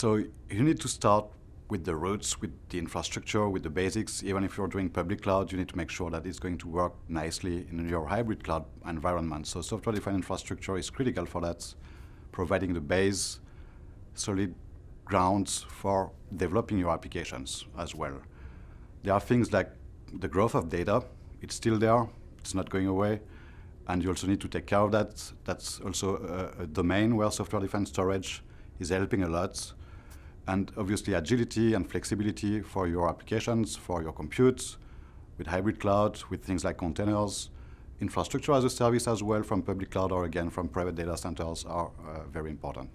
So you need to start with the roots, with the infrastructure, with the basics. Even if you're doing public cloud, you need to make sure that it's going to work nicely in your hybrid cloud environment. So software-defined infrastructure is critical for that, providing the base, solid grounds for developing your applications as well. There are things like the growth of data. It's still there. It's not going away. And you also need to take care of that. That's also a, a domain where software-defined storage is helping a lot and obviously agility and flexibility for your applications, for your compute, with hybrid cloud, with things like containers, infrastructure as a service as well from public cloud or again from private data centers are uh, very important.